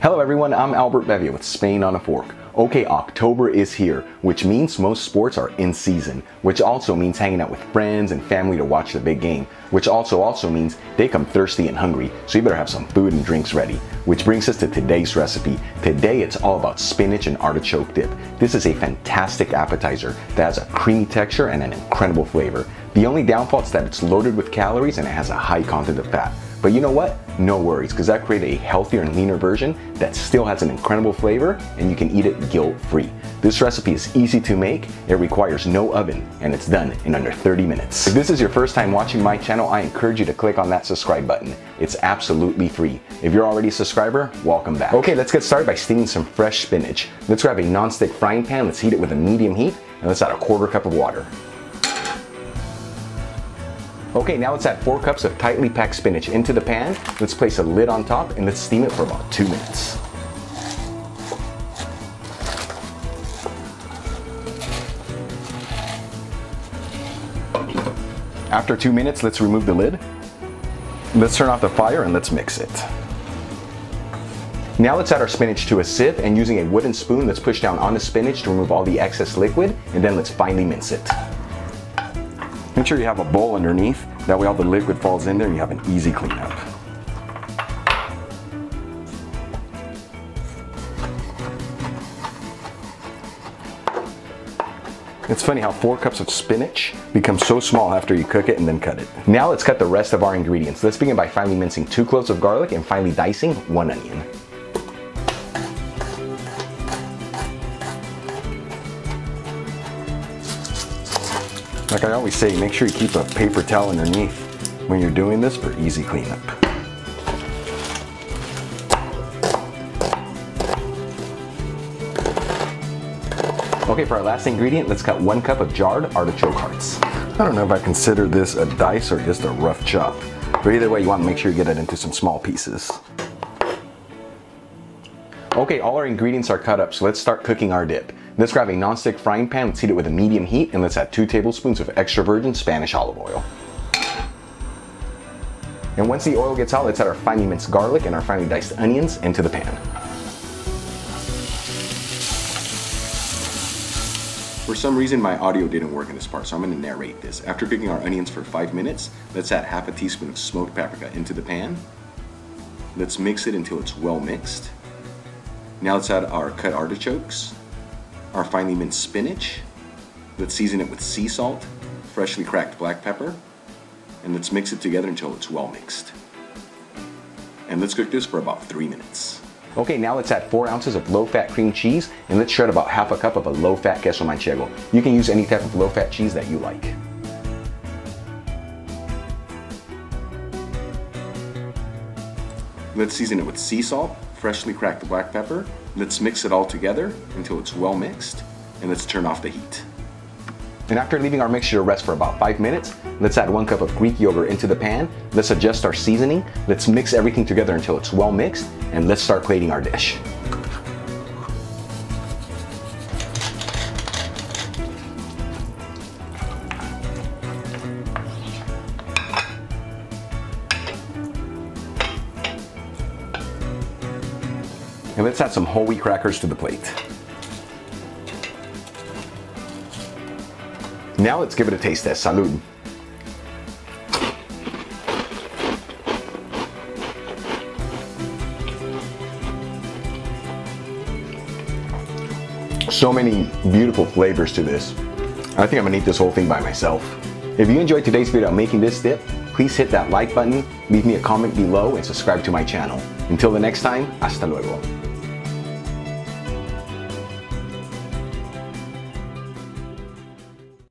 Hello everyone, I'm Albert Bevia with Spain on a Fork. Okay, October is here, which means most sports are in season, which also means hanging out with friends and family to watch the big game, which also also means they come thirsty and hungry, so you better have some food and drinks ready. Which brings us to today's recipe. Today it's all about spinach and artichoke dip. This is a fantastic appetizer that has a creamy texture and an incredible flavor. The only downfall is that it's loaded with calories and it has a high content of fat. But you know what? No worries, because I created a healthier and leaner version that still has an incredible flavor and you can eat it guilt-free. This recipe is easy to make, it requires no oven, and it's done in under 30 minutes. If this is your first time watching my channel, I encourage you to click on that subscribe button. It's absolutely free. If you're already a subscriber, welcome back. Okay, let's get started by steaming some fresh spinach. Let's grab a non-stick frying pan, let's heat it with a medium heat, and let's add a quarter cup of water. Okay, now let's add four cups of tightly packed spinach into the pan. Let's place a lid on top and let's steam it for about two minutes. After two minutes, let's remove the lid. Let's turn off the fire and let's mix it. Now let's add our spinach to a sieve and using a wooden spoon, let's push down on the spinach to remove all the excess liquid and then let's finely mince it. Make sure you have a bowl underneath, that way all the liquid falls in there and you have an easy cleanup. It's funny how four cups of spinach become so small after you cook it and then cut it. Now let's cut the rest of our ingredients. Let's begin by finely mincing two cloves of garlic and finely dicing one onion. Like I always say, make sure you keep a paper towel underneath when you're doing this for easy cleanup. Okay, for our last ingredient, let's cut one cup of jarred artichoke hearts. I don't know if I consider this a dice or just a rough chop, but either way, you want to make sure you get it into some small pieces. Okay, all our ingredients are cut up, so let's start cooking our dip. Let's grab a non-stick frying pan, let's heat it with a medium heat, and let's add two tablespoons of extra virgin Spanish olive oil. And once the oil gets hot, let's add our finely minced garlic and our finely diced onions into the pan. For some reason, my audio didn't work in this part, so I'm gonna narrate this. After cooking our onions for five minutes, let's add half a teaspoon of smoked paprika into the pan. Let's mix it until it's well mixed. Now let's add our cut artichokes, our finely minced spinach. Let's season it with sea salt, freshly cracked black pepper, and let's mix it together until it's well mixed. And let's cook this for about three minutes. Okay, now let's add four ounces of low-fat cream cheese, and let's shred about half a cup of a low-fat queso manchego. You can use any type of low-fat cheese that you like. Let's season it with sea salt, freshly cracked black pepper. Let's mix it all together until it's well mixed, and let's turn off the heat. And after leaving our mixture to rest for about five minutes, let's add one cup of Greek yogurt into the pan. Let's adjust our seasoning. Let's mix everything together until it's well mixed, and let's start plating our dish. And let's add some whole wheat crackers to the plate. Now let's give it a taste test. Salud. So many beautiful flavors to this. I think I'm gonna eat this whole thing by myself. If you enjoyed today's video on making this dip, please hit that like button, leave me a comment below, and subscribe to my channel. Until the next time, hasta luego.